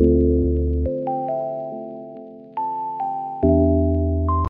you